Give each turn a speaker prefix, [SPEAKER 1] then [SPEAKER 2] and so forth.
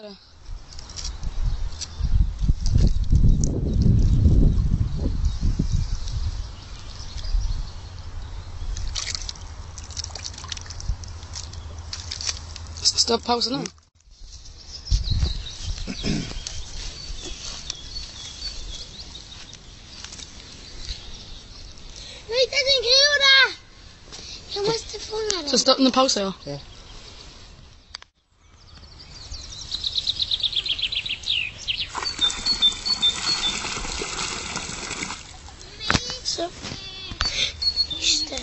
[SPEAKER 1] Para. Stop pausing now. Wait,
[SPEAKER 2] doesn't kill that. You must have fallen. So
[SPEAKER 1] stop in the pause. Yeah.
[SPEAKER 2] yapsam işte.